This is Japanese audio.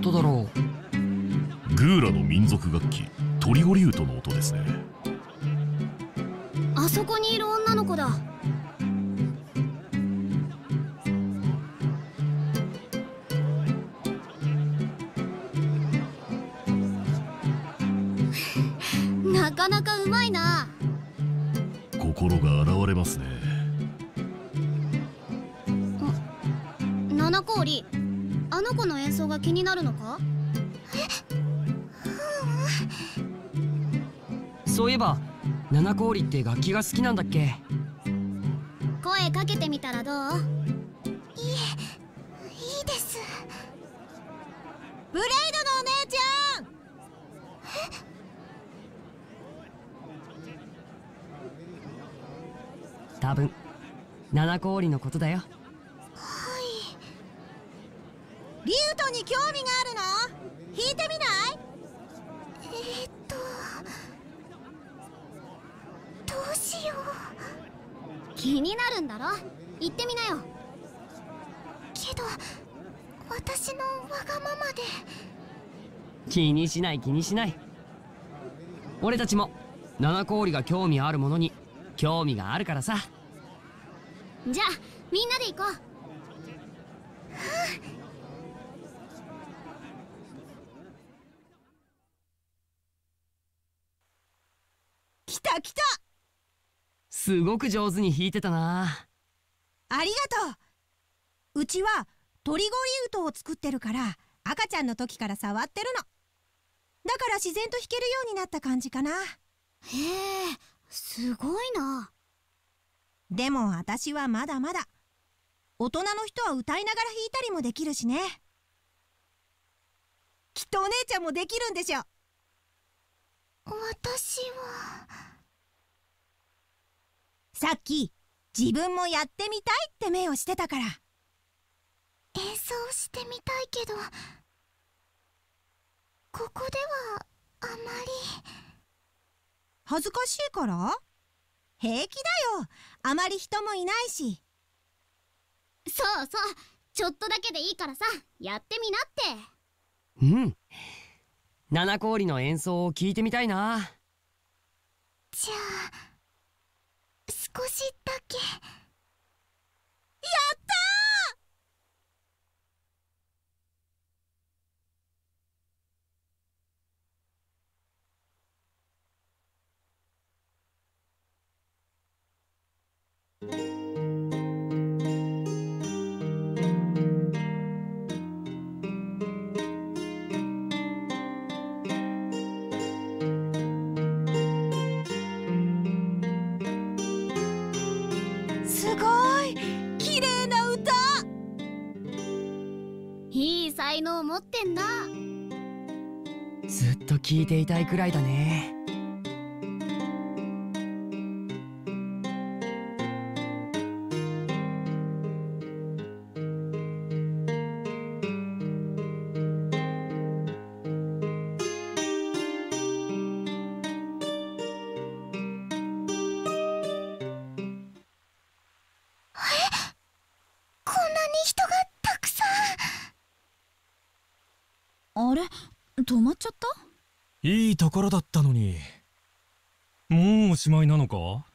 音だろう。グーラの民族楽器トリゴリウトの音ですね。あそこにいる女の子だ。なかなかうまいな。心が現れますね。七氷あの子の演奏が気になるのか？そういえば七氷って楽器が好きなんだっけ？声かけてみたらどう？いえいいです。ブレイドのお姉ちゃん！多分七氷のことだよ。はいリュートに興味があるの？弾いてみない？えー、っとどうしよう。気になるんだろ？言ってみなよ。けど私のわがままで。気にしない気にしない。俺たちも七氷が興味あるものに興味があるからさ。じゃあみんなで行こう。来た来た。すごく上手に弾いてたな。ありがとう。うちはトリゴリウトを作ってるから赤ちゃんの時から触ってるの。だから自然と弾けるようになった感じかな。へえすごいな。でも私はまだまだ大人の人は歌いながら弾いたりもできるしね。きっとお姉ちゃんもできるんでしょ私はさっき自分もやってみたいって目をしてたから。演奏してみたいけどここではあまり。恥ずかしいから？平気だよ。あまり人もいないし。そうそう。ちょっとだけでいいからさ。やってみなって。うん。七氷の演奏を聞いてみたいな。じゃあ少しだけ。やったー才能持ってんなずっと聞いていたいくらいだね。こんなに人がたくさんあれ？止まっちゃった？いいところだったのに。もうおしまいなのか？